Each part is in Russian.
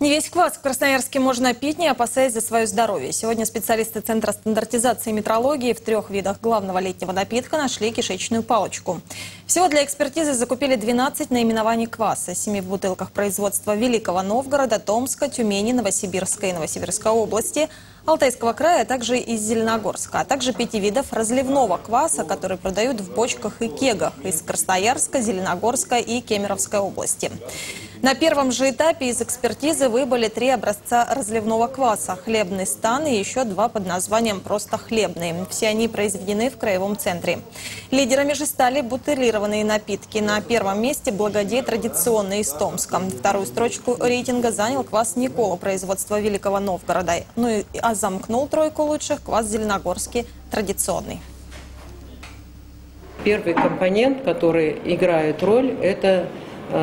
Не весь квас в Красноярске можно пить, не опасаясь за свое здоровье. Сегодня специалисты Центра стандартизации и метрологии в трех видах главного летнего напитка нашли кишечную палочку. Всего для экспертизы закупили 12 наименований кваса. Семи в бутылках производства Великого Новгорода, Томска, Тюмени, Новосибирска и Новосибирской области, Алтайского края, а также из Зеленогорска, а также пяти видов разливного кваса, который продают в бочках и кегах из Красноярска, Зеленогорска и Кемеровской области. На первом же этапе из экспертизы выбыли три образца разливного кваса – хлебный стан и еще два под названием «просто хлебные». Все они произведены в краевом центре. Лидерами же стали бутылированные напитки. На первом месте «Благодей» традиционный из Томска. Вторую строчку рейтинга занял квас Никола производства Великого Новгорода. Ну и а замкнул тройку лучших квас Зеленогорский традиционный. Первый компонент, который играет роль, это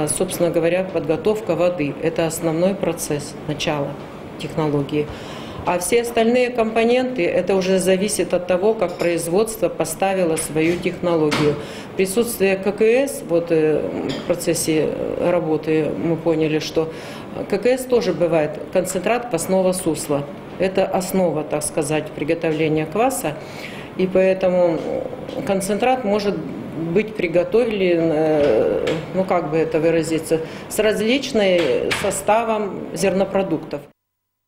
собственно говоря, подготовка воды. Это основной процесс начала технологии. А все остальные компоненты, это уже зависит от того, как производство поставило свою технологию. Присутствие ККС, вот э, в процессе работы мы поняли, что ККС тоже бывает концентрат квасного сусла. Это основа, так сказать, приготовления кваса. И поэтому концентрат может быть приготовлен, э, ну как бы это выразиться, с различным составом зернопродуктов.